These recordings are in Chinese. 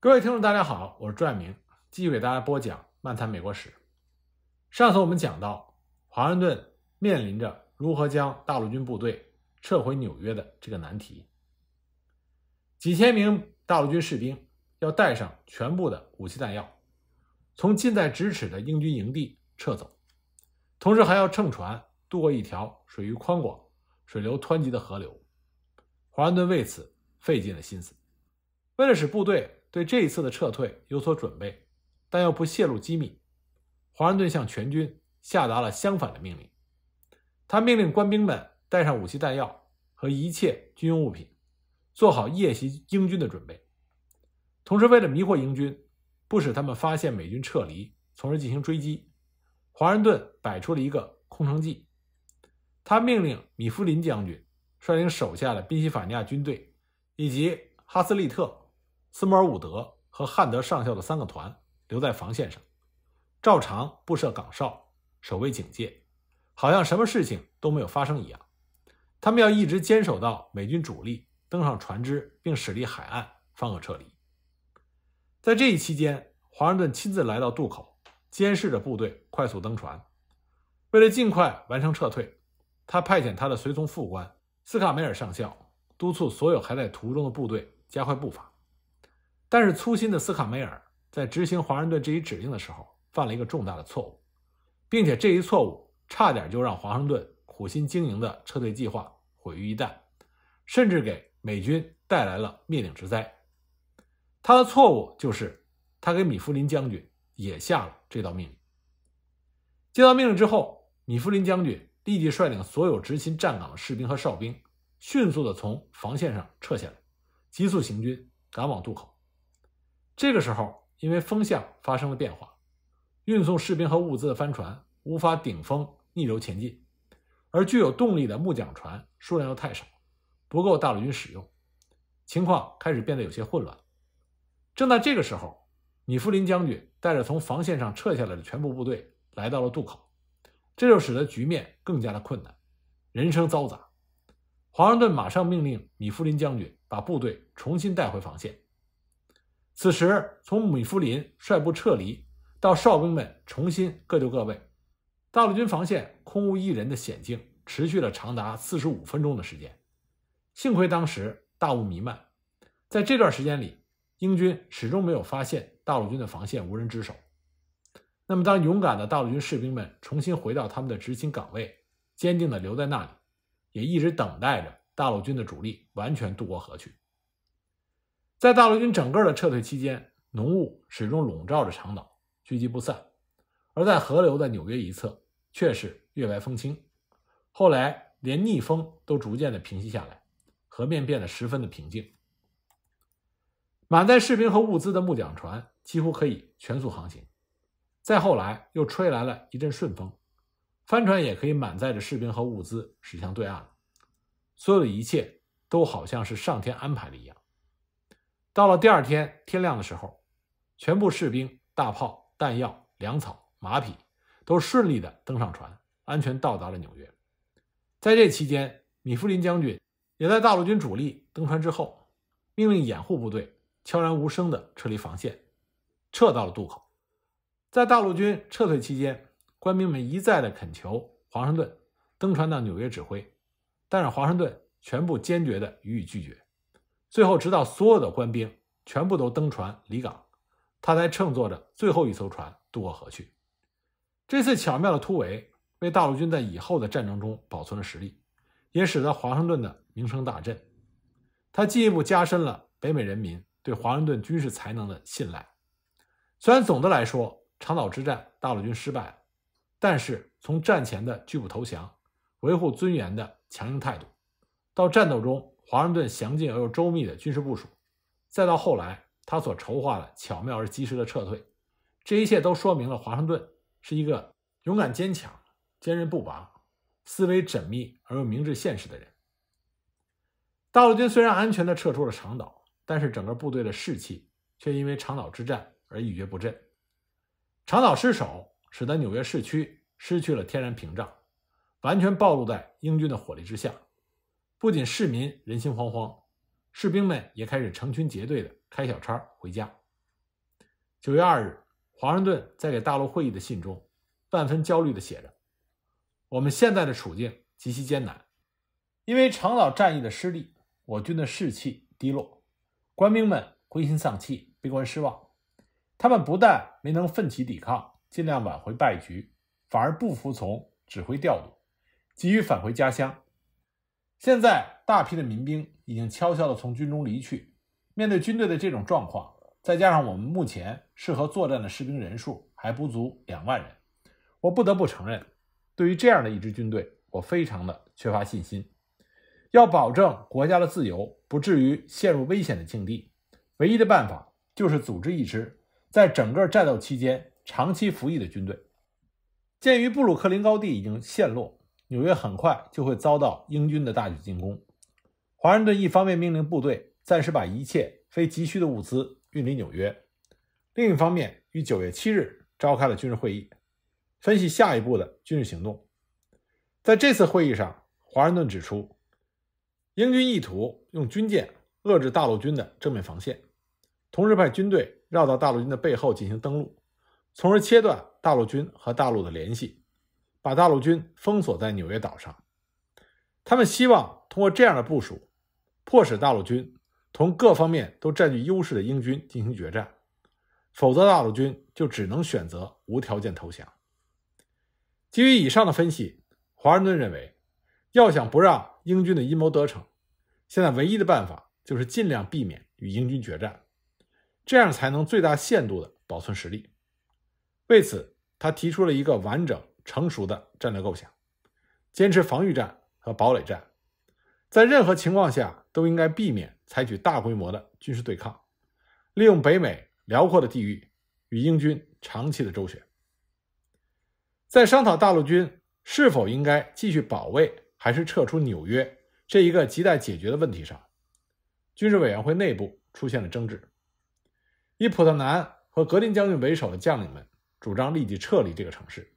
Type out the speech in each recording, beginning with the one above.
各位听众，大家好，我是朱爱明，继续给大家播讲《漫谈美国史》。上次我们讲到，华盛顿面临着如何将大陆军部队撤回纽约的这个难题。几千名大陆军士兵要带上全部的武器弹药，从近在咫尺的英军营地撤走，同时还要乘船渡过一条水域宽广、水流湍急的河流。华盛顿为此费尽了心思，为了使部队。对这一次的撤退有所准备，但又不泄露机密，华盛顿向全军下达了相反的命令。他命令官兵们带上武器弹药和一切军用物品，做好夜袭英军的准备。同时，为了迷惑英军，不使他们发现美军撤离，从而进行追击，华盛顿摆出了一个空城计。他命令米夫林将军率领手下的宾夕法尼亚军队以及哈斯利特。斯摩尔伍德和汉德上校的三个团留在防线上，照常布设岗哨，守卫警戒，好像什么事情都没有发生一样。他们要一直坚守到美军主力登上船只并驶离海岸，方可撤离。在这一期间，华盛顿亲自来到渡口，监视着部队快速登船。为了尽快完成撤退，他派遣他的随从副官斯卡梅尔上校督促所有还在途中的部队加快步伐。但是粗心的斯卡梅尔在执行华盛顿这一指令的时候，犯了一个重大的错误，并且这一错误差点就让华盛顿苦心经营的撤退计划毁于一旦，甚至给美军带来了灭顶之灾。他的错误就是他给米弗林将军也下了这道命令。接到命令之后，米弗林将军立即率领所有执勤站岗的士兵和哨兵，迅速地从防线上撤下来，急速行军赶往渡口。这个时候，因为风向发生了变化，运送士兵和物资的帆船无法顶风逆流前进，而具有动力的木桨船数量又太少，不够大陆军使用，情况开始变得有些混乱。正在这个时候，米夫林将军带着从防线上撤下来的全部部队来到了渡口，这就使得局面更加的困难，人声嘈杂。华盛顿马上命令米夫林将军把部队重新带回防线。此时，从米夫林率部撤离到哨兵们重新各就各位，大陆军防线空无一人的险境持续了长达四十五分钟的时间。幸亏当时大雾弥漫，在这段时间里，英军始终没有发现大陆军的防线无人值守。那么，当勇敢的大陆军士兵们重新回到他们的执勤岗位，坚定地留在那里，也一直等待着大陆军的主力完全渡过河去。在大陆军整个的撤退期间，浓雾始终笼罩着长岛，聚集不散。而在河流的纽约一侧，却是月白风清。后来，连逆风都逐渐的平息下来，河面变得十分的平静。满载士兵和物资的木桨船几乎可以全速航行。再后来，又吹来了一阵顺风，帆船也可以满载着士兵和物资驶向对岸了。所有的一切都好像是上天安排的一样。到了第二天天亮的时候，全部士兵、大炮、弹药、粮草、马匹都顺利的登上船，安全到达了纽约。在这期间，米夫林将军也在大陆军主力登船之后，命令掩护部队悄然无声的撤离防线，撤到了渡口。在大陆军撤退期间，官兵们一再的恳求华盛顿登船到纽约指挥，但是华盛顿全部坚决的予以拒绝。最后，直到所有的官兵全部都登船离港，他才乘坐着最后一艘船渡过河去。这次巧妙的突围，为大陆军在以后的战争中保存了实力，也使得华盛顿的名声大振。他进一步加深了北美人民对华盛顿军事才能的信赖。虽然总的来说，长岛之战大陆军失败了，但是从战前的拒不投降、维护尊严的强硬态度，到战斗中，华盛顿详尽而又周密的军事部署，再到后来他所筹划的巧妙而及时的撤退，这一切都说明了华盛顿是一个勇敢坚强、坚韧不拔、思维缜密而又明智现实的人。大陆军虽然安全地撤出了长岛，但是整个部队的士气却因为长岛之战而一蹶不振。长岛失守，使得纽约市区失去了天然屏障，完全暴露在英军的火力之下。不仅市民人心惶惶，士兵们也开始成群结队的开小差回家。九月二日，华盛顿在给大陆会议的信中，万分焦虑地写着：“我们现在的处境极其艰难，因为长岛战役的失利，我军的士气低落，官兵们灰心丧气、悲观失望。他们不但没能奋起抵抗，尽量挽回败局，反而不服从指挥调度，急于返回家乡。现在，大批的民兵已经悄悄地从军中离去。面对军队的这种状况，再加上我们目前适合作战的士兵人数还不足两万人，我不得不承认，对于这样的一支军队，我非常的缺乏信心。要保证国家的自由不至于陷入危险的境地，唯一的办法就是组织一支在整个战斗期间长期服役的军队。鉴于布鲁克林高地已经陷落，纽约很快就会遭到英军的大举进攻。华盛顿一方面命令部队暂时把一切非急需的物资。运离纽约。另一方面，于九月七日召开了军事会议，分析下一步的军事行动。在这次会议上，华盛顿指出，英军意图用军舰遏制大陆军的正面防线，同时派军队绕到大陆军的背后进行登陆，从而切断大陆军和大陆的联系，把大陆军封锁在纽约岛上。他们希望通过这样的部署，迫使大陆军。同各方面都占据优势的英军进行决战，否则大陆军就只能选择无条件投降。基于以上的分析，华盛顿认为，要想不让英军的阴谋得逞，现在唯一的办法就是尽量避免与英军决战，这样才能最大限度地保存实力。为此，他提出了一个完整成熟的战略构想，坚持防御战和堡垒战，在任何情况下都应该避免。采取大规模的军事对抗，利用北美辽阔的地域与英军长期的周旋。在商讨大陆军是否应该继续保卫还是撤出纽约这一个亟待解决的问题上，军事委员会内部出现了争执。以普特南和格林将军为首的将领们主张立即撤离这个城市，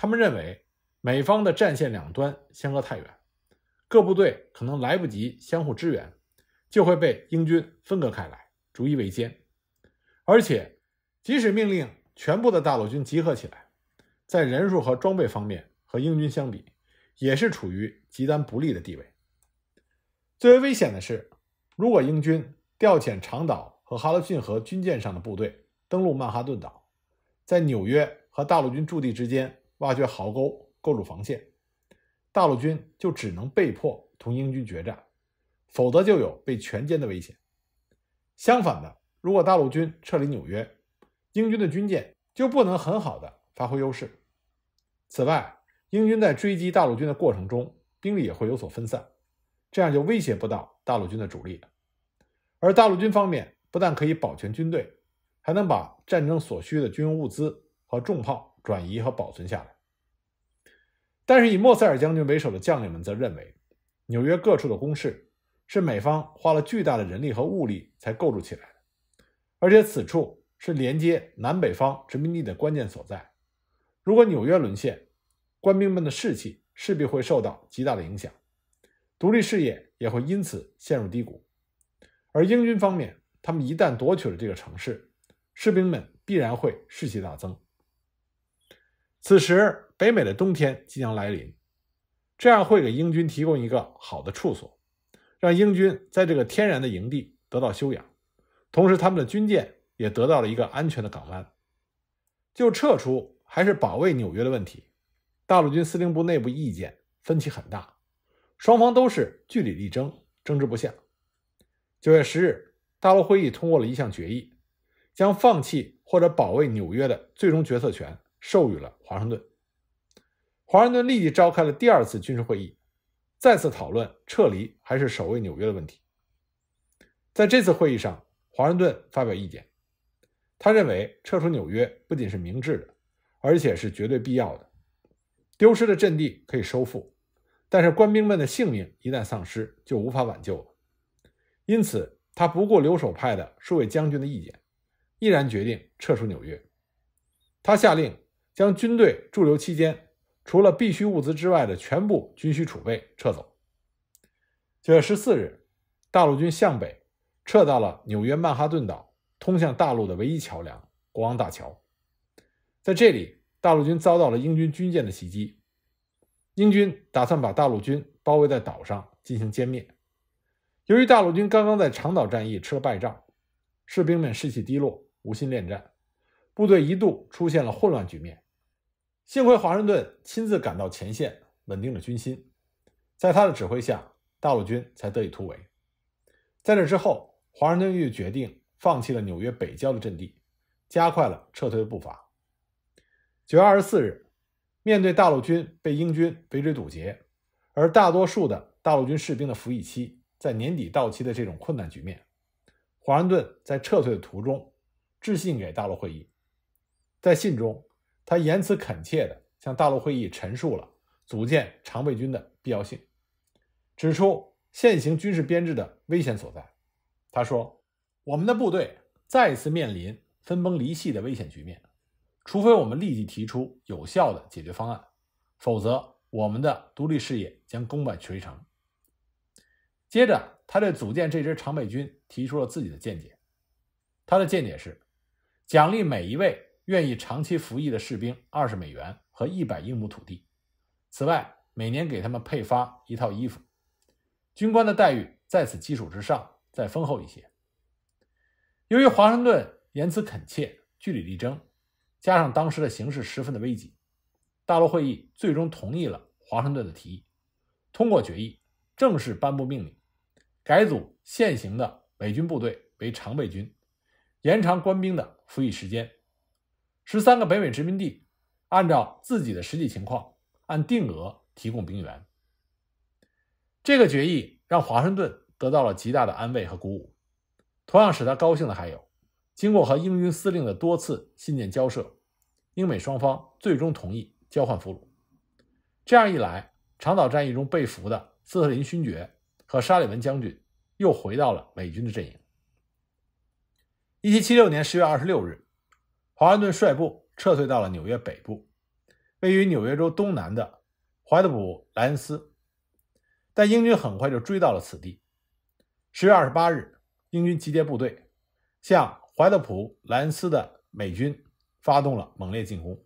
他们认为美方的战线两端相隔太远，各部队可能来不及相互支援。就会被英军分割开来，逐一围歼。而且，即使命令全部的大陆军集合起来，在人数和装备方面和英军相比，也是处于极端不利的地位。最为危险的是，如果英军调遣长岛和哈德逊河军舰上的部队登陆曼哈顿岛，在纽约和大陆军驻地之间挖掘壕沟，构筑防线，大陆军就只能被迫同英军决战。否则就有被全歼的危险。相反的，如果大陆军撤离纽约，英军的军舰就不能很好的发挥优势。此外，英军在追击大陆军的过程中，兵力也会有所分散，这样就威胁不到大陆军的主力。而大陆军方面不但可以保全军队，还能把战争所需的军用物资和重炮转移和保存下来。但是，以莫塞尔将军为首的将领们则认为，纽约各处的工事。是美方花了巨大的人力和物力才构筑起来的，而且此处是连接南北方殖民地的关键所在。如果纽约沦陷，官兵们的士气势必会受到极大的影响，独立事业也会因此陷入低谷。而英军方面，他们一旦夺取了这个城市，士兵们必然会士气大增。此时，北美的冬天即将来临，这样会给英军提供一个好的处所。让英军在这个天然的营地得到休养，同时他们的军舰也得到了一个安全的港湾。就撤出还是保卫纽约的问题，大陆军司令部内部意见分歧很大，双方都是据理力争，争执不下。九月十日，大陆会议通过了一项决议，将放弃或者保卫纽约的最终决策权授予了华盛顿。华盛顿立即召开了第二次军事会议。再次讨论撤离还是守卫纽约的问题。在这次会议上，华盛顿发表意见，他认为撤出纽约不仅是明智的，而且是绝对必要的。丢失的阵地可以收复，但是官兵们的性命一旦丧失，就无法挽救了。因此，他不顾留守派的数位将军的意见，毅然决定撤出纽约。他下令将军队驻留期间。除了必需物资之外的全部军需储备撤走。九月十四日，大陆军向北撤到了纽约曼哈顿岛通向大陆的唯一桥梁国王大桥。在这里，大陆军遭到了英军军舰的袭击。英军打算把大陆军包围在岛上进行歼灭。由于大陆军刚刚在长岛战役吃了败仗，士兵们士气低落，无心恋战，部队一度出现了混乱局面。幸亏华盛顿亲自赶到前线，稳定了军心。在他的指挥下，大陆军才得以突围。在这之后，华盛顿又决定放弃了纽约北郊的阵地，加快了撤退的步伐。九月二十四日，面对大陆军被英军围追堵截，而大多数的大陆军士兵的服役期在年底到期的这种困难局面，华盛顿在撤退的途中致信给大陆会议。在信中，他言辞恳切地向大陆会议陈述了组建常备军的必要性，指出现行军事编制的危险所在。他说：“我们的部队再次面临分崩离析的危险局面，除非我们立即提出有效的解决方案，否则我们的独立事业将功败垂成。”接着，他对组建这支常备军提出了自己的见解。他的见解是：奖励每一位。愿意长期服役的士兵二十美元和一百英亩土地，此外，每年给他们配发一套衣服。军官的待遇在此基础之上再丰厚一些。由于华盛顿言辞恳切、据理力争，加上当时的形势十分的危急，大陆会议最终同意了华盛顿的提议，通过决议正式颁布命令，改组现行的美军部队为常备军，延长官兵的服役时间。十三个北美殖民地按照自己的实际情况，按定额提供兵员。这个决议让华盛顿得到了极大的安慰和鼓舞。同样使他高兴的还有，经过和英军司令的多次信件交涉，英美双方最终同意交换俘虏。这样一来，长岛战役中被俘的斯特林勋爵和沙利文将军又回到了美军的阵营。一七七六年十月二十六日。华盛顿率部撤退到了纽约北部，位于纽约州东南的怀特普莱恩斯，但英军很快就追到了此地。十月二十八日，英军集结部队，向怀特普莱恩斯的美军发动了猛烈进攻。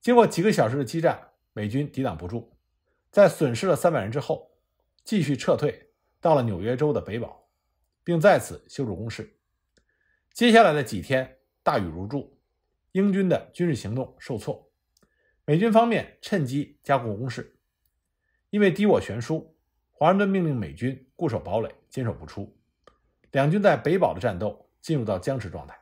经过几个小时的激战，美军抵挡不住，在损失了三百人之后，继续撤退到了纽约州的北堡，并在此修筑工事。接下来的几天。大雨如注，英军的军事行动受挫，美军方面趁机加固工事。因为敌我悬殊，华盛顿命令美军固守堡垒，坚守不出。两军在北堡的战斗进入到僵持状态。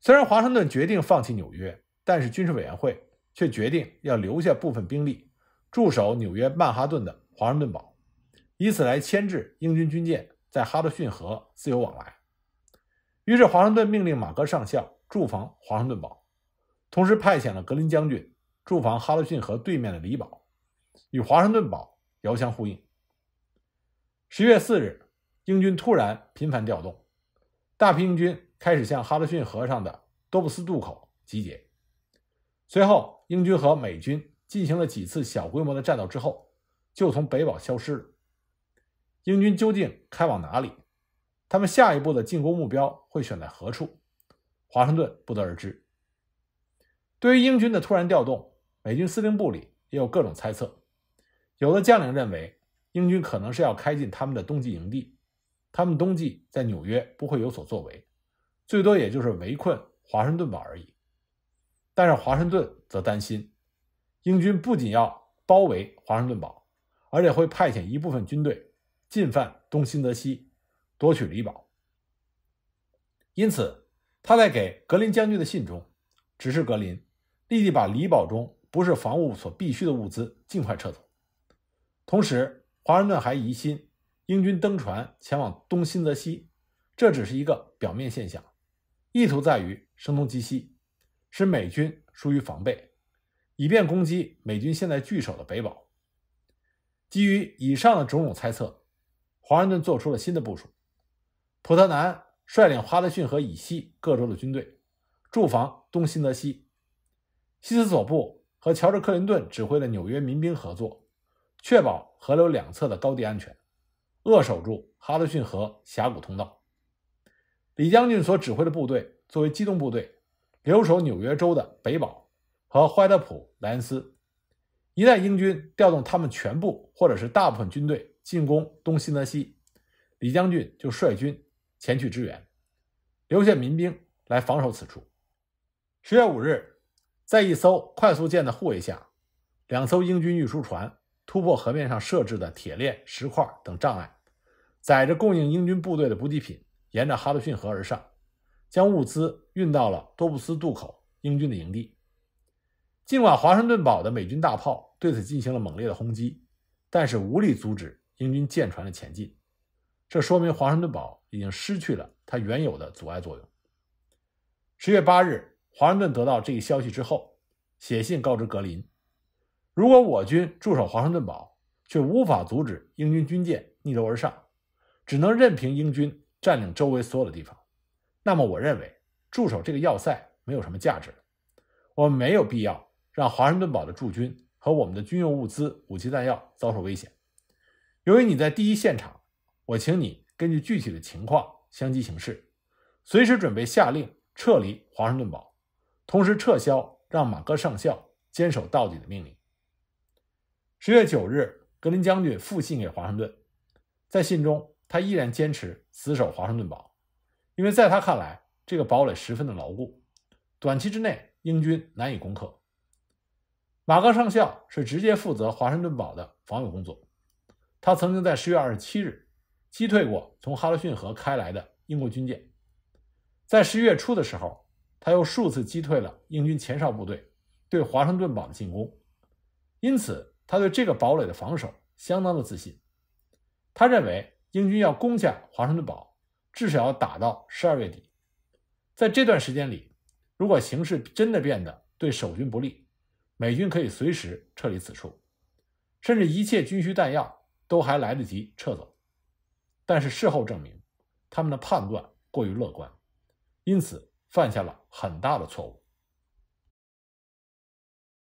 虽然华盛顿决定放弃纽约，但是军事委员会却决定要留下部分兵力驻守纽约曼哈顿的华盛顿堡，以此来牵制英军军舰在哈德逊河自由往来。于是，华盛顿命令马格上校驻防华盛顿堡，同时派遣了格林将军驻防哈勒逊河对面的里堡，与华盛顿堡遥相呼应。十月四日，英军突然频繁调动，大批英军开始向哈勒逊河上的多布斯渡口集结。随后，英军和美军进行了几次小规模的战斗之后，就从北堡消失了。英军究竟开往哪里？他们下一步的进攻目标会选在何处？华盛顿不得而知。对于英军的突然调动，美军司令部里也有各种猜测。有的将领认为，英军可能是要开进他们的冬季营地，他们冬季在纽约不会有所作为，最多也就是围困华盛顿堡而已。但是华盛顿则担心，英军不仅要包围华盛顿堡，而且会派遣一部分军队进犯东新泽西。夺取里堡，因此他在给格林将军的信中指示格林立即把里堡中不是防务所必需的物资尽快撤走。同时，华盛顿还疑心英军登船前往东新泽西，这只是一个表面现象，意图在于声东击西，使美军疏于防备，以便攻击美军现在据守的北堡。基于以上的种种猜测，华盛顿做出了新的部署。普特南率领哈德逊河以西各州的军队驻防东新泽西，西斯索布和乔治克林顿指挥的纽约民兵合作，确保河流两侧的高地安全，扼守住哈德逊河峡谷通道。李将军所指挥的部队作为机动部队，留守纽约州的北堡和怀特普莱恩斯。一旦英军调动他们全部或者是大部分军队进攻东新泽西，李将军就率军前去支援，留下民兵来防守此处。十月五日，在一艘快速舰的护卫下，两艘英军运输船突破河面上设置的铁链、石块等障碍，载着供应英军部队的补给品，沿着哈德逊河而上，将物资运到了多布斯渡口英军的营地。尽管华盛顿堡的美军大炮对此进行了猛烈的轰击，但是无力阻止英军舰船的前进。这说明华盛顿堡已经失去了它原有的阻碍作用。十月八日，华盛顿得到这一消息之后，写信告知格林：如果我军驻守华盛顿堡，却无法阻止英军军舰逆流而上，只能任凭英军占领周围所有的地方，那么我认为驻守这个要塞没有什么价值。我们没有必要。让华盛顿堡的驻军和我们的军用物资、武器弹药遭受危险。由于你在第一现场，我请你根据具体的情况相机行事，随时准备下令撤离华盛顿堡，同时撤销让马戈上校坚守到底的命令。十月九日，格林将军复信给华盛顿，在信中他依然坚持死守华盛顿堡，因为在他看来，这个堡垒十分的牢固，短期之内英军难以攻克。马戈上校是直接负责华盛顿堡的防御工作。他曾经在十月二十七日击退过从哈德逊河开来的英国军舰。在十一月初的时候，他又数次击退了英军前哨部队对华盛顿堡的进攻。因此，他对这个堡垒的防守相当的自信。他认为英军要攻下华盛顿堡，至少要打到十二月底。在这段时间里，如果形势真的变得对守军不利，美军可以随时撤离此处，甚至一切军需弹药都还来得及撤走。但是事后证明，他们的判断过于乐观，因此犯下了很大的错误。